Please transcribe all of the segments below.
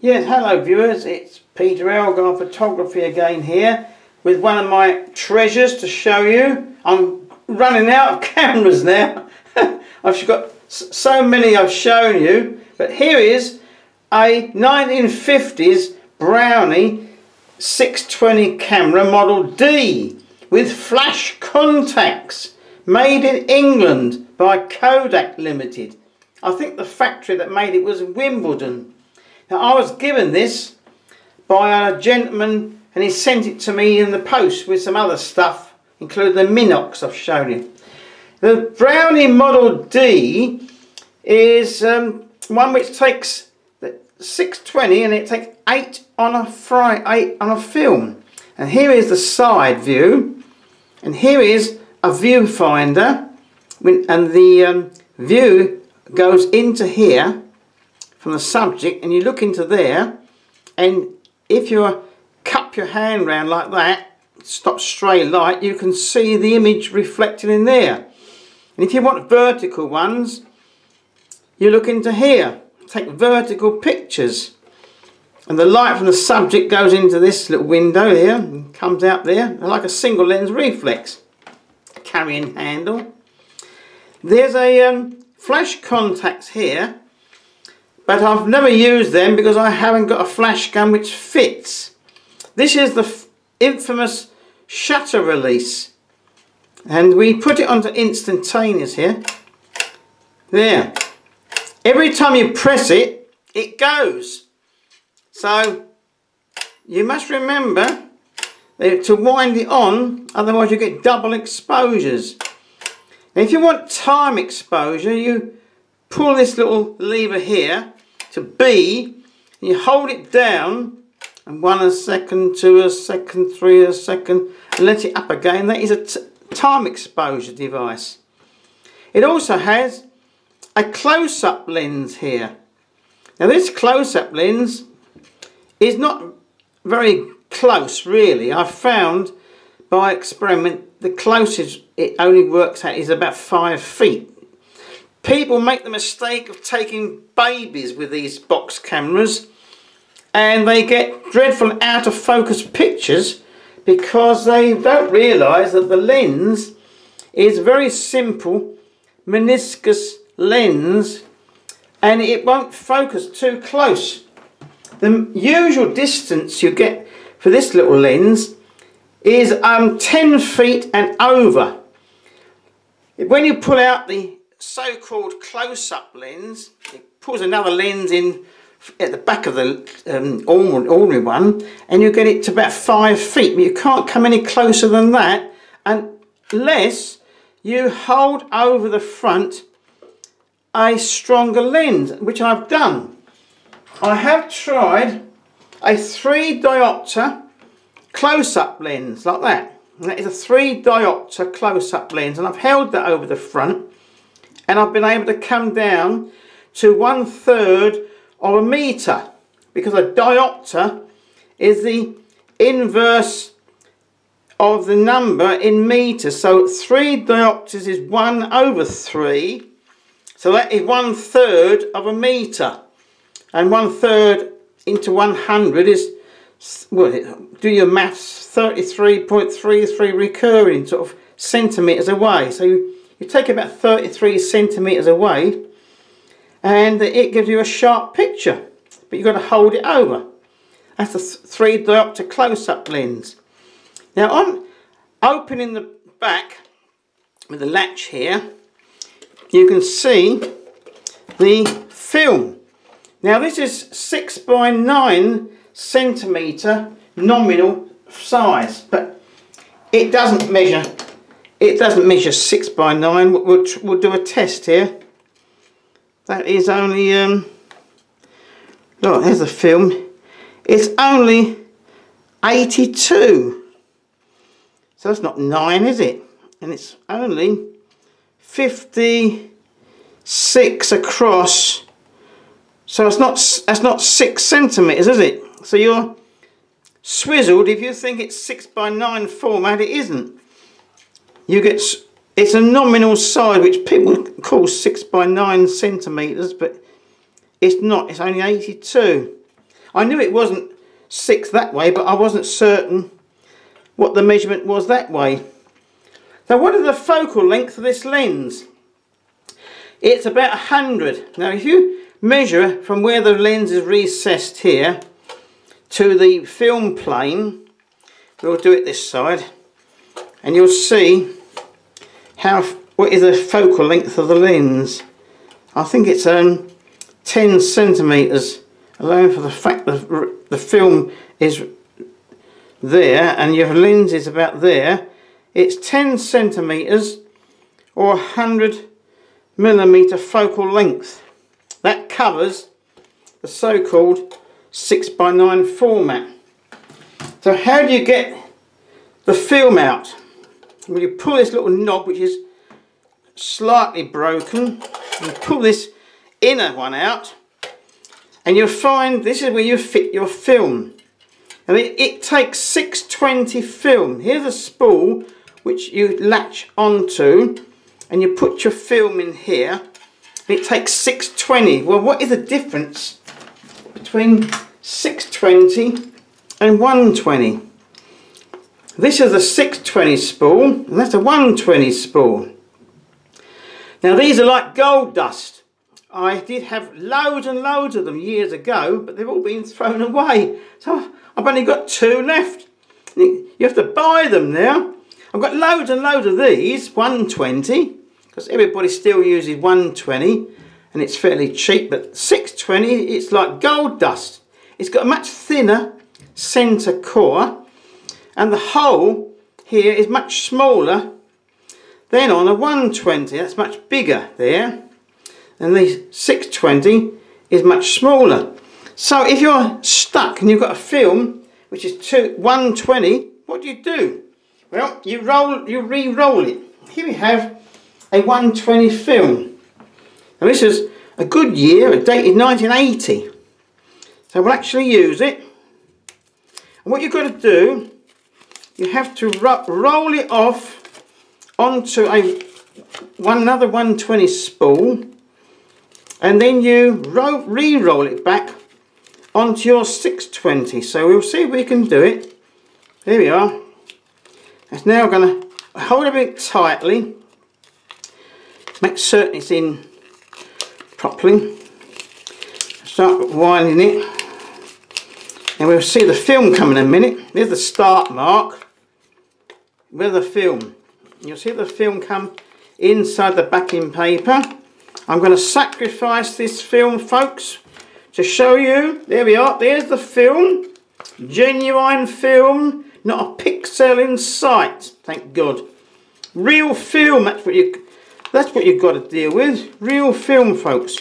Yes, hello viewers, it's Peter Elgar Photography again here with one of my treasures to show you. I'm running out of cameras now. I've got so many I've shown you, but here is a 1950s Brownie 620 camera model D with flash contacts made in England by Kodak Limited. I think the factory that made it was Wimbledon. Now I was given this by a gentleman and he sent it to me in the post with some other stuff including the Minox I've shown you. The Brownie Model D is um, one which takes 620 and it takes 8 on a fry, 8 on a film. And here is the side view and here is a viewfinder and the um, view goes into here from the subject and you look into there and if you cup your hand round like that stop stray light you can see the image reflected in there. And if you want vertical ones you look into here. Take vertical pictures. And the light from the subject goes into this little window here and comes out there like a single lens reflex carrying handle. There's a um, flash contacts here but I've never used them because I haven't got a flash gun which fits. This is the infamous shutter release and we put it onto instantaneous here. There. Every time you press it, it goes. So you must remember to wind it on, otherwise you get double exposures. If you want time exposure, you pull this little lever here to B, you hold it down, and one a second, two a second, three a second, and let it up again. That is a time exposure device. It also has a close-up lens here. Now this close-up lens is not very close really. I found by experiment the closest it only works at is about five feet People make the mistake of taking babies with these box cameras and they get dreadful out of focus pictures because they don't realise that the lens is a very simple meniscus lens and it won't focus too close. The usual distance you get for this little lens is um, 10 feet and over. When you pull out the so-called close-up lens. It pulls another lens in at the back of the um, ordinary one and you get it to about five feet. But you can't come any closer than that and unless you hold over the front a stronger lens, which I've done. I have tried a three diopter close-up lens like that. And that is a three diopter close-up lens and I've held that over the front and I've been able to come down to one third of a metre because a diopter is the inverse of the number in metres. So three diopters is one over three. So that is one third of a metre. And one third into 100 is, well, do your maths, 33.33 recurring sort of centimetres away. So you, you take about 33 centimetres away and it gives you a sharp picture but you've got to hold it over. That's a three diopter close-up lens. Now on opening the back with the latch here you can see the film. Now this is 6 by 9 centimetre nominal size but it doesn't measure it doesn't measure 6 by 9 we'll, we'll do a test here. That is only um look there's the film. It's only 82 so that's not 9 is it? And it's only 56 across. So it's not that's not 6 centimeters is it? So you're swizzled if you think it's 6 by 9 format. It isn't you get it's a nominal size which people call 6 by 9 centimetres but it's not it's only 82 I knew it wasn't six that way, but I wasn't certain what the measurement was that way. So what is the focal length of this lens? It's about 100. Now if you measure from where the lens is recessed here to the film plane, we'll do it this side, and you'll see how what is the focal length of the lens. I think it's um, 10 centimetres, allowing for the fact that the film is there and your lens is about there. It's 10 centimetres or 100 millimetre focal length. That covers the so-called 6 by 9 format. So how do you get the film out well you pull this little knob which is slightly broken you pull this inner one out and you'll find this is where you fit your film and it, it takes 620 film. Here's a spool which you latch onto and you put your film in here. It takes 620. Well, what is the difference between 620 and 120? This is a 620 spool and that's a 120 spool. Now these are like gold dust. I did have loads and loads of them years ago, but they've all been thrown away. So I've only got two left. You have to buy them now. I've got loads and loads of these, 120, because everybody still uses 120, and it's fairly cheap, but 620, it's like gold dust. It's got a much thinner centre core, and the hole here is much smaller than on a 120. That's much bigger there. And the 620 is much smaller. So if you're stuck and you've got a film which is two, 120, what do you do? Well, you roll, you re-roll it. Here we have a 120 film. Now this is a good year, dated 1980. So we'll actually use it. And what you've got to do, you have to ro roll it off onto a one another 120 spool and then you re-roll it back onto your 620. So we'll see if we can do it. Here we are. It's now going to hold a bit tightly. Make certain it's in properly. Start winding it. And we'll see the film come in a minute. There's the start mark with the film. You'll see the film come inside the backing paper. I'm going to sacrifice this film folks to show you. There we are. There's the film. Genuine film. Not a pixel in sight. Thank God. Real film. That's what you. That's what you've got to deal with. Real film, folks.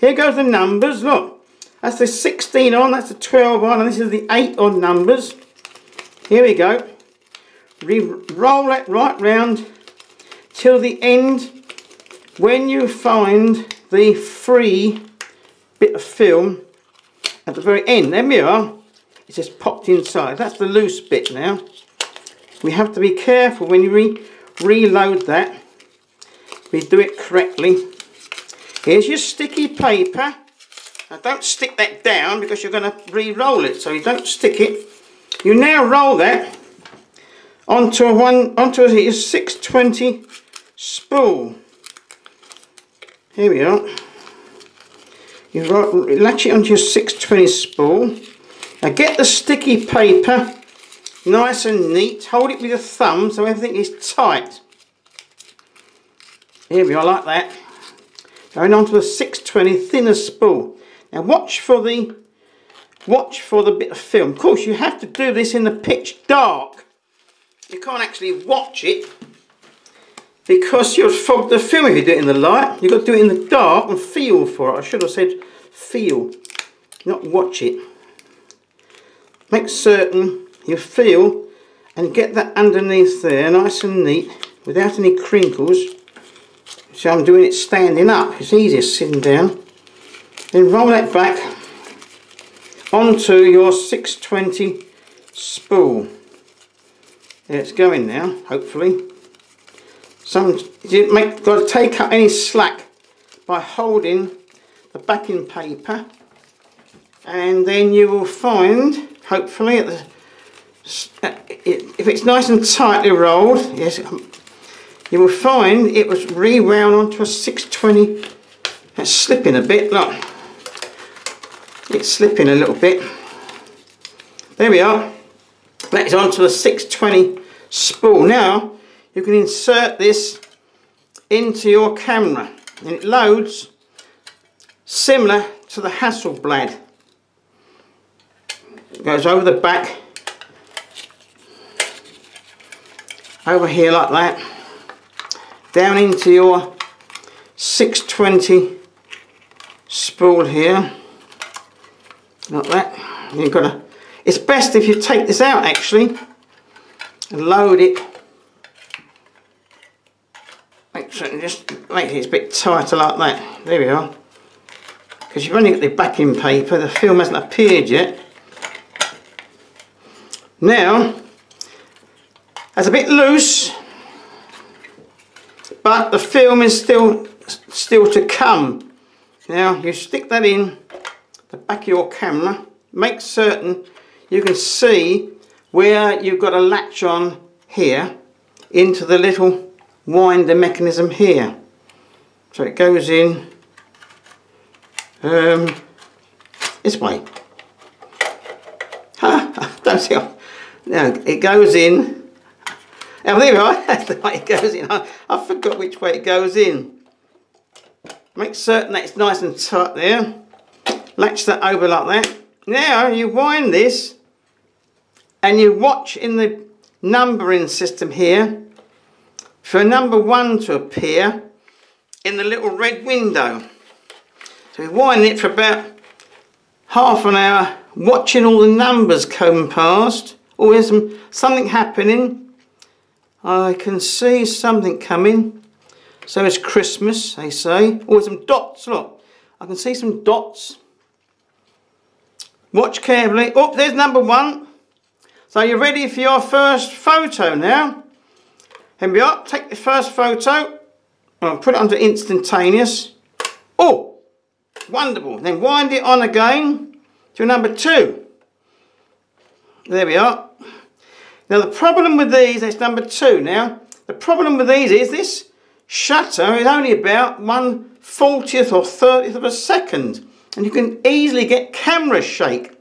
Here goes the numbers. Look. That's the 16 on. That's the 12 on. And this is the 8 on numbers. Here we go. Roll it right round till the end when you find the free bit of film at the very end. There we are. It's just popped inside. That's the loose bit now. We have to be careful when you re reload that. We do it correctly. Here's your sticky paper. Now don't stick that down because you're going to re-roll it. So you don't stick it. You now roll that onto a one onto a 620 spool. Here we are you latch it onto your 620 spool. Now get the sticky paper nice and neat. Hold it with your thumb so everything is tight. Here we are, like that. Going onto the 620 thinner spool. Now watch for the watch for the bit of film. Of course, you have to do this in the pitch dark. You can't actually watch it because you'll fog the film if you do it in the light. You've got to do it in the dark and feel for it. I should have said feel, not watch it. Make certain you feel and get that underneath there nice and neat without any crinkles. So I'm doing it standing up. It's easier sitting down. Then roll that back onto your 620 spool. It's going now, hopefully. Some you make got to take up any slack by holding the backing paper and then you will find hopefully at the if it's nice and tightly rolled yes um, you will find it was rewound onto a 620 it's slipping a bit look. It's slipping a little bit. There we are that is onto the 620 spool. Now you can insert this into your camera and it loads similar to the Hasselblad. It goes over the back over here like that down into your 620 spool here like that. You've got to it's best if you take this out actually and load it. Make sure just make it a bit tighter like that. There we are. Because you've only got the backing paper. The film hasn't appeared yet. Now that's a bit loose but the film is still still to come. Now you stick that in the back of your camera. Make certain you can see where you've got a latch on here into the little winder mechanism here so it goes in um, this way don't see now it goes in now there we are, that's the way it goes in. I, I forgot which way it goes in. Make certain that it's nice and tight there. Latch that over like that. Now you wind this and you watch in the numbering system here for number one to appear in the little red window. So we wind it for about half an hour watching all the numbers come past. Oh, there's some, something happening. I can see something coming. So it's Christmas, they say. Oh, some dots, look. I can see some dots. Watch carefully. Oh, there's number one. So you're ready for your first photo now. Here we are. Take the first photo. I'll put it under instantaneous. Oh, wonderful. Then wind it on again to number two. There we are. Now the problem with these, is number two now, the problem with these is this shutter is only about 1 40th or 30th of a second and you can easily get camera shake.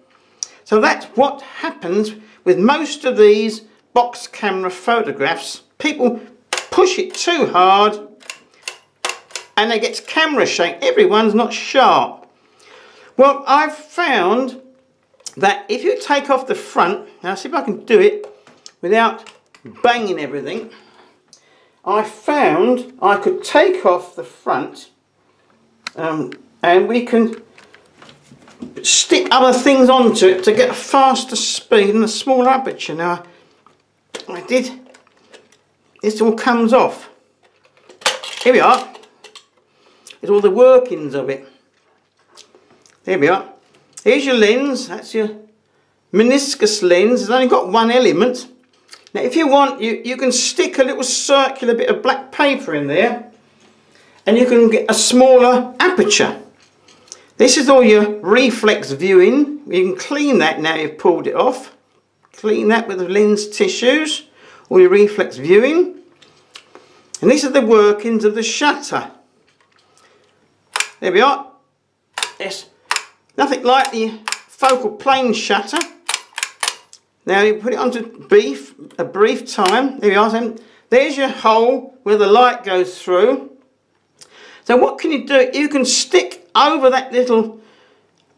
So that's what happens with most of these box camera photographs. People push it too hard and they get camera shake. Everyone's not sharp. Well, I've found that if you take off the front, now see if I can do it, without banging everything, I found I could take off the front um, and we can stick other things onto it to get a faster speed and a smaller aperture. Now, I did, this all comes off. Here we are. It's all the workings of it. There we are. Here's your lens, that's your meniscus lens. It's only got one element. Now if you want, you, you can stick a little circular bit of black paper in there and you can get a smaller aperture. This is all your reflex viewing. You can clean that now you've pulled it off. Clean that with the lens tissues, all your reflex viewing. And these are the workings of the shutter. There we are. Yes, nothing like the focal plane shutter. Now you put it onto beef, a brief time. There we are. There's your hole where the light goes through. So what can you do? You can stick over that little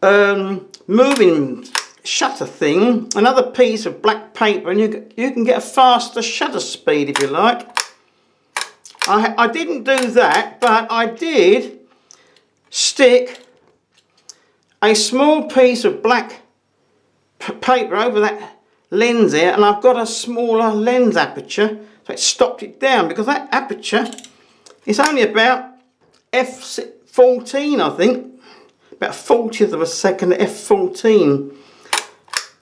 um, moving shutter thing another piece of black paper and you, you can get a faster shutter speed if you like. I, I didn't do that but I did stick a small piece of black paper over that lens here and I've got a smaller lens aperture so it stopped it down because that aperture is only about f14 I think about 40th of a second f14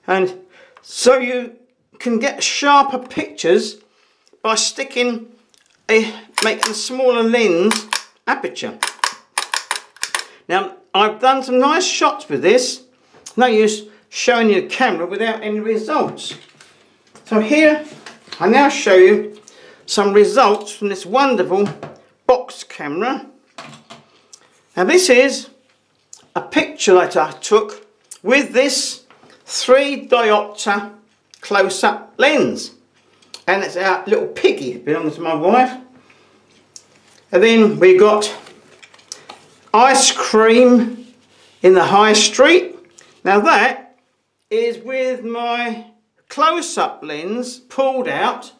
and so you can get sharper pictures by sticking a making a smaller lens aperture now I've done some nice shots with this no use showing you the camera without any results. So here, I now show you some results from this wonderful box camera. Now this is a picture that I took with this 3 diopter close-up lens. And it's our little piggy, it belongs to my wife. And then we got ice cream in the high street. Now that is with my close-up lens pulled out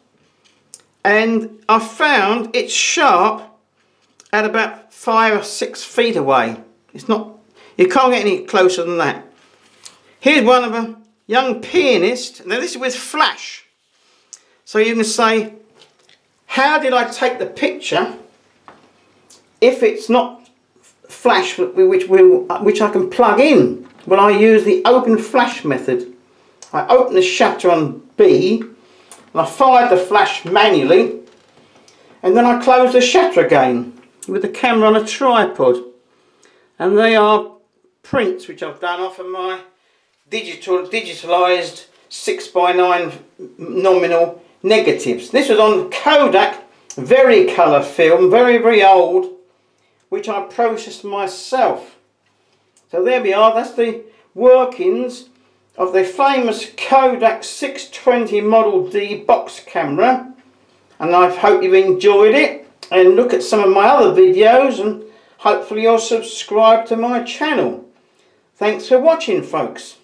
and I found it's sharp at about five or six feet away. It's not, you can't get any closer than that. Here's one of a young pianist. Now this is with flash. So you can say, how did I take the picture if it's not flash which, which I can plug in? Well, I use the open flash method. I open the shutter on B and I fired the flash manually and then I close the shutter again with the camera on a tripod and they are prints which I've done off of my digital digitalized 6x9 nominal negatives. This was on Kodak Vericolor film, very very old, which I processed myself. So there we are, that's the workings of the famous Kodak 620 Model D box camera and I hope you've enjoyed it and look at some of my other videos and hopefully you'll subscribe to my channel. Thanks for watching folks.